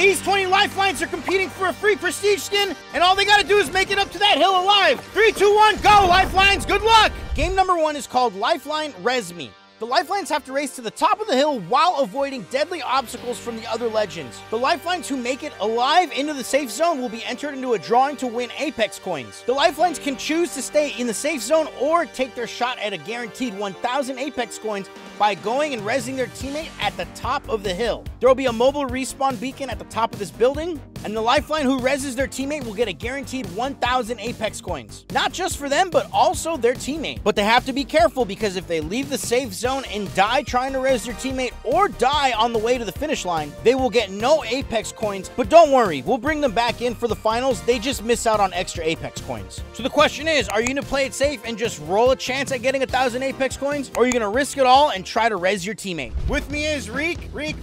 These 20 lifelines are competing for a free prestige skin, and all they gotta do is make it up to that hill alive. Three, two, one, go, lifelines, good luck! Game number one is called Lifeline Resme. The Lifelines have to race to the top of the hill while avoiding deadly obstacles from the other legends. The Lifelines who make it alive into the safe zone will be entered into a drawing to win Apex coins. The Lifelines can choose to stay in the safe zone or take their shot at a guaranteed 1,000 Apex coins by going and resing their teammate at the top of the hill. There will be a mobile respawn beacon at the top of this building, and the lifeline who reses their teammate will get a guaranteed 1,000 Apex coins. Not just for them, but also their teammate. But they have to be careful because if they leave the safe zone and die trying to res their teammate or die on the way to the finish line, they will get no Apex coins. But don't worry, we'll bring them back in for the finals. They just miss out on extra Apex coins. So the question is, are you going to play it safe and just roll a chance at getting a 1,000 Apex coins? Or are you going to risk it all and try to res your teammate? With me is Reek. Reek,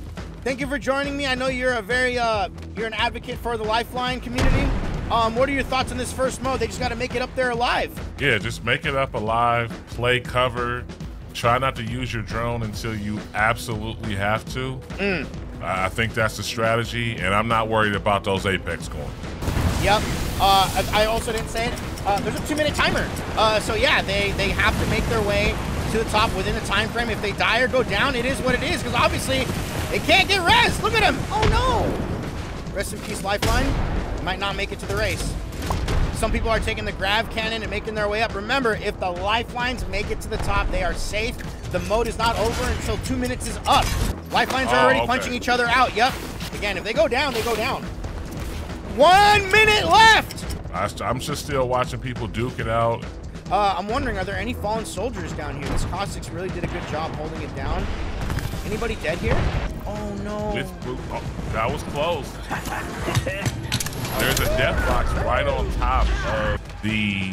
Thank you for joining me. I know you're a very uh, you're an advocate for the Lifeline community. Um, what are your thoughts on this first mode? They just got to make it up there alive. Yeah, just make it up alive. Play cover. Try not to use your drone until you absolutely have to. Mm. I think that's the strategy, and I'm not worried about those Apex coins. Yep. Uh, I also didn't say it. Uh, there's a two-minute timer. Uh, so yeah, they they have to make their way to the top within the time frame. If they die or go down, it is what it is. Because obviously they can't get res. Look at him. Oh, no. Rest in peace, Lifeline. Might not make it to the race. Some people are taking the grav cannon and making their way up. Remember, if the lifelines make it to the top, they are safe. The mode is not over until two minutes is up. Lifelines are Oh, already okay. punching each other out. Yep. Again, if they go down, they go down. One minute left. I'm just still watching people duke it out. Uh, I'm wondering, are there any fallen soldiers down here? This Cossacks really did a good job holding it down. Anybody dead here? Oh no. It's, oh, that was close. There's a death box right on top of the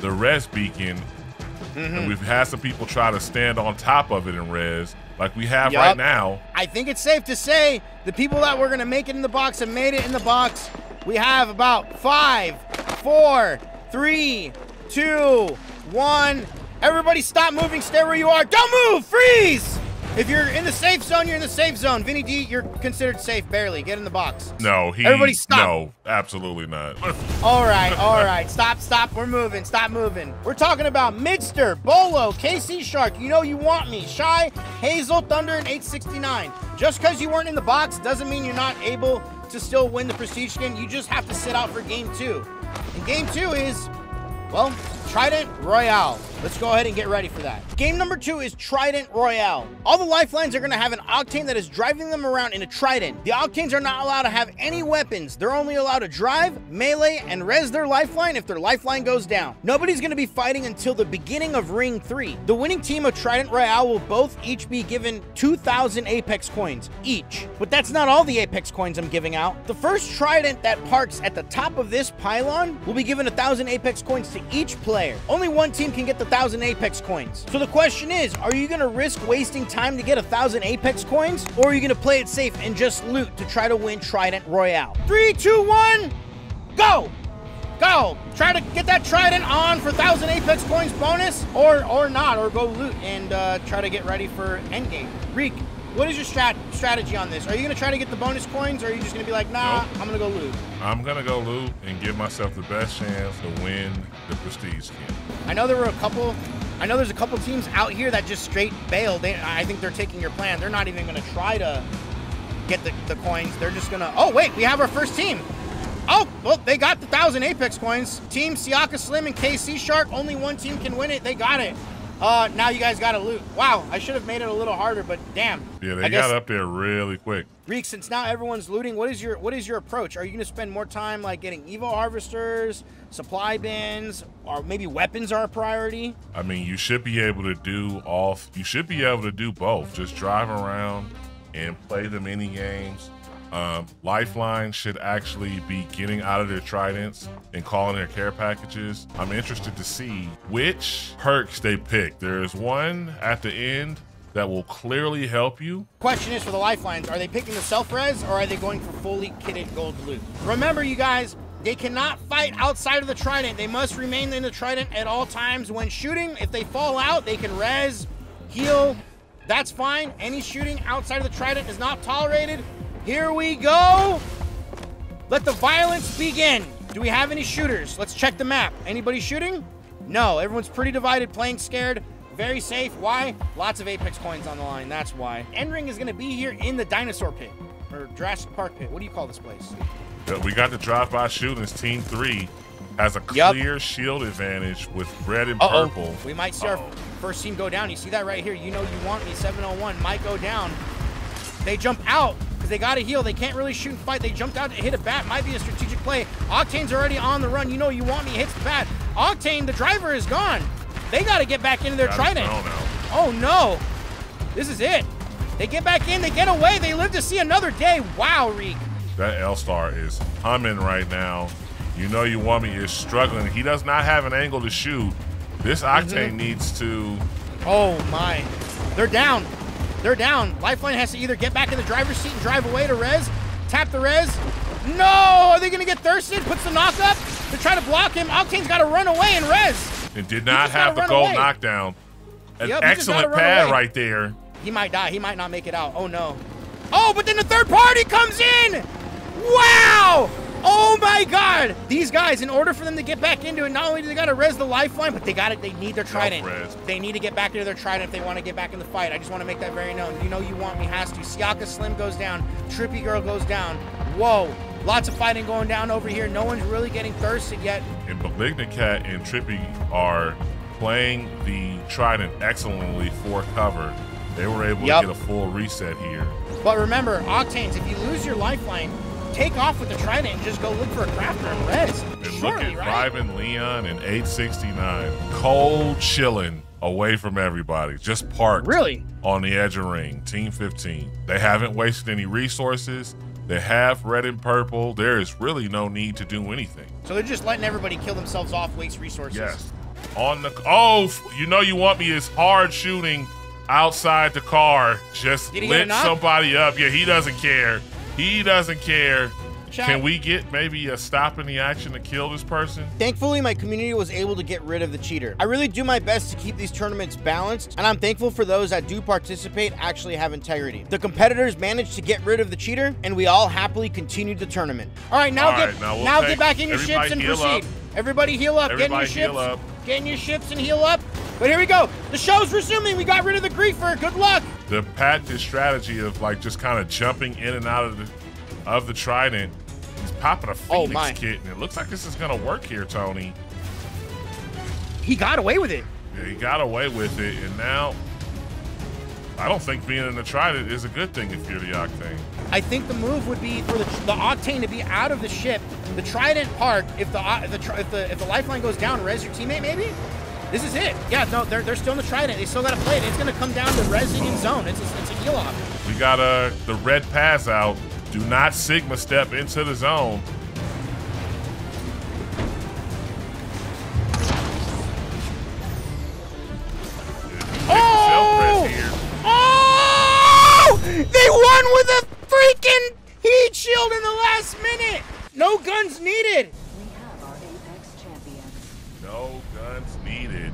the res beacon. Mm-hmm. And we've had some people try to stand on top of it in res, like we have Yup. right now. I think it's safe to say the people that were gonna make it in the box have made it in the box. We have about five, four, three, two, one. Everybody stop moving, stay where you are. Don't move, freeze! If you're in the safe zone, you're in the safe zone. Vinny D, you're considered safe, barely. Get in the box. No, he. Everybody stop. No, absolutely not. All right, all right. Stop, stop. We're moving. Stop moving. We're talking about Midster, Bolo, KC Shark. You know you want me. Shy, Hazel, Thunder, and 869. Just because you weren't in the box doesn't mean you're not able to still win the Prestige skin. You just have to sit out for game two. And game two is, well, Trident Royale. Let's go ahead and get ready for that. Game number two is Trident Royale. All the lifelines are going to have an Octane that is driving them around in a Trident. The Octanes are not allowed to have any weapons. They're only allowed to drive, melee, and res their lifeline if their lifeline goes down. Nobody's going to be fighting until the beginning of Ring 3. The winning team of Trident Royale will both each be given 2,000 Apex coins each. But that's not all the Apex coins I'm giving out. The first Trident that parks at the top of this pylon will be given 1,000 Apex coins to each player. Only one team can get the 1,000 Apex coins. So the question is, are you going to risk wasting time to get a 1,000 Apex coins? Or are you going to play it safe and just loot to try to win Trident Royale? Three, two, one, go! Go! Try to get that Trident on for 1,000 Apex coins bonus, or or not, or go loot and uh, try to get ready for endgame. Reek, what is your strat strategy on this? Are you going to try to get the bonus coins, or are you just going to be like, nah, Nope. I'm going to go loot? I'm gonna go loot and give myself the best chance to win the prestige skin. I know there were a couple. I know there's a couple teams out here that just straight bailed. They, I think they're taking your plan. They're not even going to try to get the, the coins. They're just going to. Oh wait, we have our first team. Oh well, they got the thousand Apex coins. Team Siaka Slim and KC Shark. Only one team can win it. They got it. Uh, now you guys got to loot. Wow, I should have made it a little harder, but damn. Yeah, they I got up there really quick. Reek, since now everyone's looting, what is your what is your approach? Are you going to spend more time like getting Evo harvesters, supply bins, or maybe weapons are a priority? I mean, you should be able to do all. You should be able to do both. Just drive around and play the mini games. Um, Lifeline should actually be getting out of their tridents and calling their care packages. I'm interested to see which perks they pick. There is one at the end that will clearly help you. Question is for the lifelines, are they picking the self-res or are they going for fully kitted gold loot? Remember, you guys, they cannot fight outside of the trident. They must remain in the trident at all times. When shooting, if they fall out, they can res, heal. That's fine. Any shooting outside of the trident is not tolerated. Here we go. Let the violence begin. Do we have any shooters? Let's check the map. Anybody shooting? No, everyone's pretty divided, playing scared. Very safe. Why? Lots of Apex coins on the line. That's why. Endring is going to be here in the dinosaur pit or Jurassic Park pit. What do you call this place? Uh, we got the drive-by shootings. Team three has a Yup. clear shield advantage with red and Uh-oh. purple. We might see Uh-oh. first team go down. You see that right here? You know you want me. 701 might go down. They jump out because they got to heal. They can't really shoot and fight. They jumped out to hit a bat. Might be a strategic play. Octane's already on the run. You know you want me. Hits the bat. Octane, the driver, is gone. They got to get back into their trident. Oh no! This is it. They get back in. They get away. They live to see another day. Wow, Reek. That L Star is humming right now. You know you want me is struggling. He does not have an angle to shoot. This. Octane mm-hmm. needs to. Oh my. They're down. They're down. Lifeline has to either get back in the driver's seat and drive away to res, tap the res. No! Are they gonna get thirsted? Puts the knock up. They're trying to block him. Octane's gotta run away and res. And did not have the gold away. knockdown. An Yep, he just gotta excellent pad away. right there. He might die. He might not make it out. Oh no. Oh, but then the third party comes in! Wow! Oh my god! These guys, in order for them to get back into it, not only do they gotta res the lifeline, but they got it, they need their trident. They need to get back into their trident if they want to get back in the fight. I just want to make that very known. You know you want me has to. Siaka Slim goes down, Trippy Girl goes down. Whoa! Lots of fighting going down over here. No one's really getting thirsted yet. And Malignant Cat and Trippy are playing the Trident excellently for cover. They were able Yup. to get a full reset here. But remember, Octanes, if you lose your lifeline, take off with the trident and just go look for a crafter and res. And look at right? Riven Leon and 869. Cold chilling away from everybody. Just parked Really? on the edge of ring. Team 15. They haven't wasted any resources. They have red and purple. There is really no need to do anything. So they're just letting everybody kill themselves off, waste resources. Yes. On the oh, you know you want me is hard shooting outside the car. Just Did he get a lit somebody up. Yeah, he doesn't care. He doesn't care. Chat. Can we get maybe a stop in the action to kill this person? Thankfully, my community was able to get rid of the cheater. I really do my best to keep these tournaments balanced, and I'm thankful for those that do participate actually have integrity. The competitors managed to get rid of the cheater, and we all happily continued the tournament. All right, now All get right, now now, we'll get back in your ships and proceed. up. Everybody heal up. Everybody get in your ships. up. Get in your ships and heal up. But here we go. The show's resuming. We got rid of the griefer. Good luck. The Pat strategy of like just kind of jumping in and out of the of the trident. He's popping a Oh, Phoenix my. kit, and it looks like this is gonna work here, Tony. He got away with it. Yeah, he got away with it, and now I don't think being in the trident is a good thing if you're the Octane. I think the move would be for the, the Octane to be out of the ship, the Trident park. If the uh, the if the if the lifeline goes down, res your teammate maybe. This is it. Yeah, no, they're, they're still in the Trident. They still got to play it. It's gonna come down to resing in zone. It's a, it's a heal off. We got uh, the red pass out. Do not Sigma step into the zone. Oh! Oh! They won with a freaking heat shield in the last minute. No guns needed. No guns needed.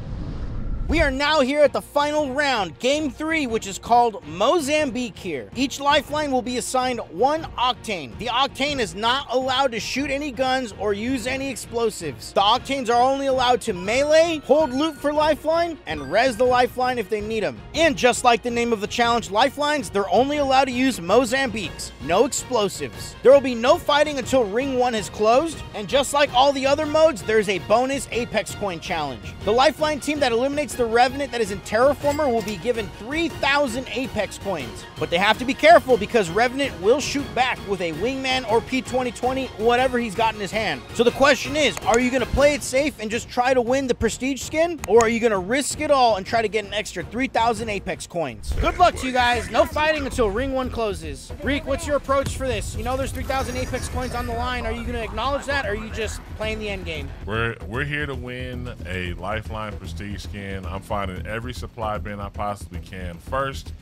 We are now here at the final round, game three, which is called Mozambique here. Each lifeline will be assigned one octane. The octane is not allowed to shoot any guns or use any explosives. The octanes are only allowed to melee, hold loot for lifeline, and res the lifeline if they need them. And just like the name of the challenge, lifelines, they're only allowed to use Mozambiques, no explosives. There will be no fighting until ring one is closed, and just like all the other modes, there's a bonus Apex coin challenge. The lifeline team that eliminates the revenant that is in Terraformer will be given 3,000 Apex coins. But they have to be careful because Revenant will shoot back with a Wingman or P2020, whatever he's got in his hand. So the question is, are you going to play it safe and just try to win the Prestige skin? Or are you going to risk it all and try to get an extra 3,000 Apex coins? Good luck to you guys. No fighting until ring one closes. Reek, what's your approach for this? You know there's 3,000 Apex coins on the line. Are you going to acknowledge that or are you just playing the end game? We're we're here to win a Lifeline Prestige skin. I'm finding every supply bin I possibly can first,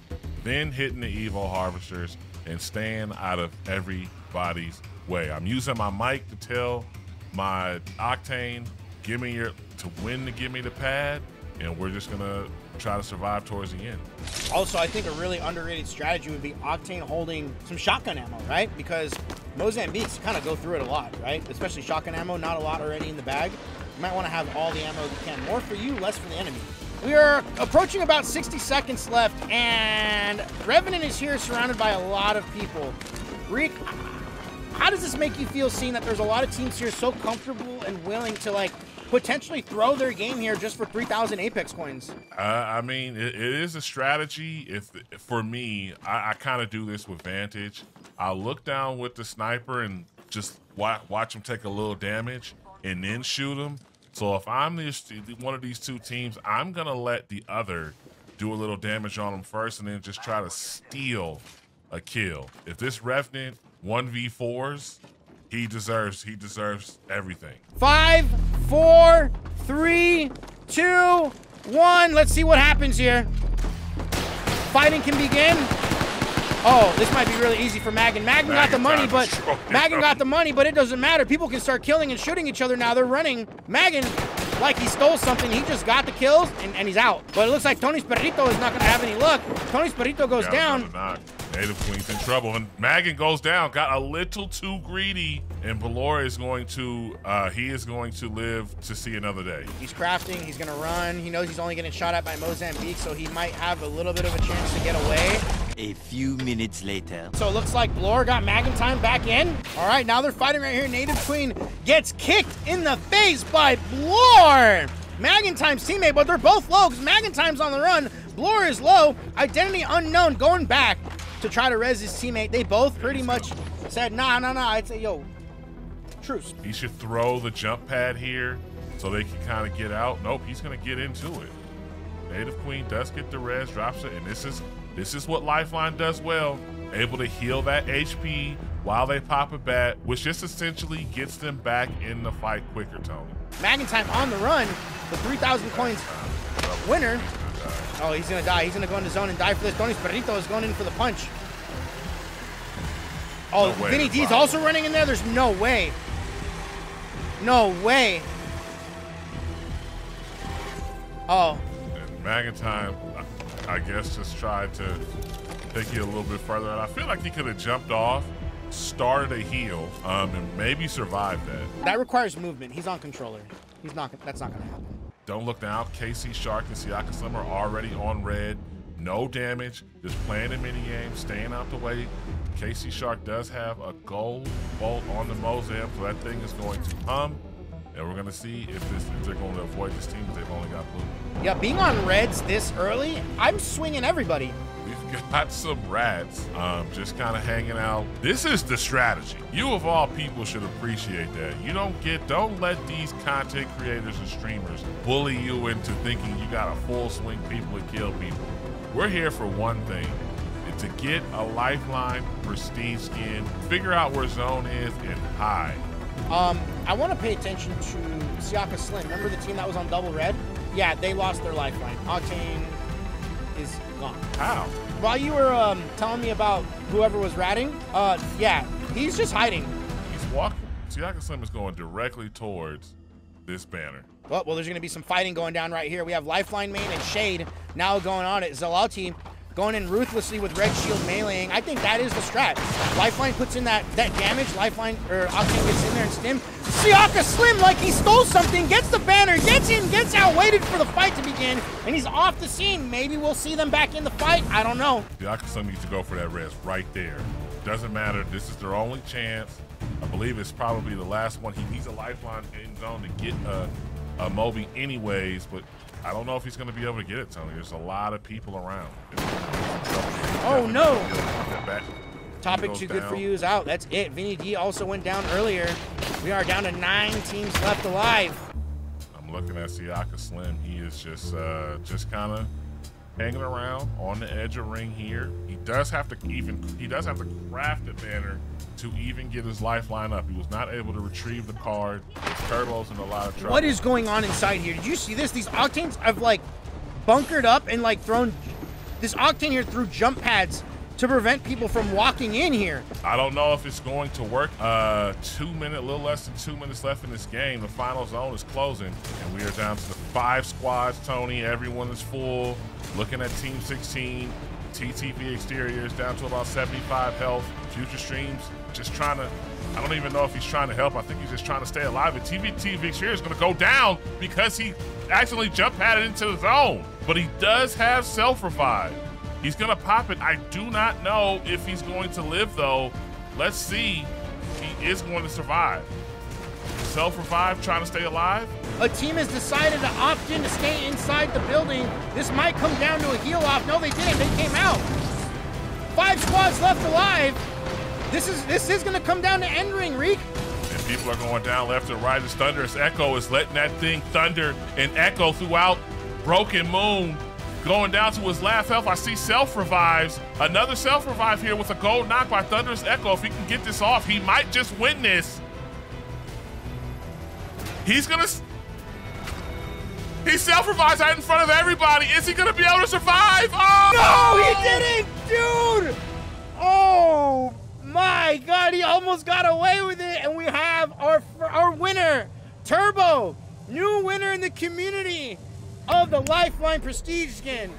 then hitting the Evo Harvesters and staying out of everybody's way. I'm using my mic to tell my Octane, give me your to win to give me the pad. and we're just gonna try to survive towards the end. Also, I think a really underrated strategy would be Octane holding some shotgun ammo, right? Because Mozambique's kind of go through it a lot, right? Especially shotgun ammo, not a lot already in the bag. You might want to have all the ammo you can. More for you, less for the enemy. We are approaching about 60 seconds left, and Revenant is here surrounded by a lot of people. Reek, how does this make you feel seeing that there's a lot of teams here so comfortable and willing to like potentially throw their game here just for 3,000 Apex coins? Uh, I mean, it, it is a strategy. If for me, I, I kind of do this with Vantage. I look down with the sniper and just watch, watch him take a little damage and then shoot him. So if I'm this one of these two teams, I'm gonna let the other do a little damage on him first, and then just try to steal a kill. If this Revenant one v fours, he deserves he deserves everything. Five, four, three, two, one. Let's see what happens here. Fighting can begin. Oh, this might be really easy for Magan. Magan got the money, but Magan got the money, but it doesn't matter. People can start killing and shooting each other now. They're running. Magan, like he stole something. He just got the kills, and, and he's out. But it looks like Tony Sperrito is not going to have any luck. Tony Sperrito goes Yeah, down. No, Native Queen's in trouble, and Magan goes down. Got a little too greedy, and Belora is going to uh, he is going to live to see another day. He's crafting. He's going to run. He knows he's only getting shot at by Mozambique, so he might have a little bit of a chance to get away. A few minutes later. So it looks like Blore got Magentime back in. All right, now they're fighting right here. Native Queen gets kicked in the face by Blore. Magentime's teammate, but they're both low because Magentime's on the run. Blore is low. Identity unknown going back to try to res his teammate. They both pretty much said, nah, nah, nah. I'd say, yo, truce. He should throw the jump pad here so they can kind of get out. Nope, he's going to get into it. Native Queen does get the res, drops it, and this is this is what Lifeline does well. Able to heal that HP while they pop a bat, which just essentially gets them back in the fight quicker, Tony. Magentime on the run. The 3,000 coins winner. Oh, he's gonna die. He's gonna go into zone and die for this. Tony Sperrito is going in for the punch. Oh, No Vinny D's follow. also running in there. There's no way. No way. Oh, And Magentime, I I guess, just tried to take you a little bit further. And I feel like he could have jumped off, started a heal, um, and maybe survived that. that requires movement. He's on controller. He's not. That's not gonna happen. Don't look now. KC Shark and Siaka Slim are already on red. No damage. Just playing the mini game, staying out the way. KC Shark does have a gold bolt on the Mozam, so that thing is going to hum. And we're gonna see if this if they're going to avoid this team. 'cause They've only got blue. Yeah, being on reds this early, I'm swinging everybody. Got some rats um, just kind of hanging out. This is the strategy. You of all people should appreciate that. You don't get, don't let these content creators and streamers bully you into thinking you got a full swing people to kill people. We're here for one thing. it's To get a lifeline prestige skin, figure out where zone is, and hide. Um, I want to pay attention to Siaka Slim. Remember the team that was on double red? Yeah, they lost their lifeline. Octane is gone. How? While you were um, telling me about whoever was ratting, uh, yeah, he's just hiding. He's walking. Siaka Slim is going directly towards this banner. Well, well, there's going to be some fighting going down right here. We have Lifeline main and Shade now going on it. Zalati going in ruthlessly with Red Shield meleeing. I think that is the strat. Lifeline puts in that, that damage. Lifeline, or Octane gets in there and stim. Siaka Slim, like he stole something, gets the banner, gets in, gets out, waited for the fight to begin, and he's off the scene. Maybe we'll see them back in the fight. I don't know. Siaka Slim needs to go for that res right there. Doesn't matter. This is their only chance. I believe it's probably the last one. He needs a lifeline in zone to get a, a Moby anyways, but I don't know if he's going to be able to get it, Tony. There's a lot of people around. Oh, no. Topic too good for you is out. That's it. Vinny D also went down earlier. We are down to nine teams left alive. I'm looking at Siaka Slim. He is just uh, just kind of hanging around on the edge of ring here. He does have to even he does have to craft a banner to even get his lifeline up. He was not able to retrieve the card. Turbo's in a lot of trouble. What is going on inside here? Did you see this? These octanes have like bunkered up and like thrown. This octane here threw jump pads to prevent people from walking in here. I don't know if it's going to work. Uh, two minute, a little less than two minutes left in this game. The final zone is closing, and we are down to the five squads. Tony, everyone is full. Looking at Team 16, TTV exteriors down to about 75 health. Future streams just trying to. I don't even know if he's trying to help. I think he's just trying to stay alive. And TV TV is going to go down because he accidentally jump padded into the zone. But he does have self revive. He's gonna pop it. I do not know if he's going to live though. Let's see. He is going to survive. Self revive, trying to stay alive. A team has decided to opt in to stay inside the building. This might come down to a heal off. No, they didn't. They came out. Five squads left alive. This is this is gonna come down to end ring, Reek. And people are going down left and right as Thunderous Echo is letting that thing thunder and echo throughout Broken Moon. Going down to his last health, I see self revives. Another self revive here with a gold knock by Thunderous Echo. If he can get this off, he might just win this. He's gonna. He self revives right in front of everybody. Is he gonna be able to survive? Oh No, he didn't, dude. Oh my God, he almost got away with it, and we have our our winner, Turbo, new winner in the community of the Lifeline Prestige skin.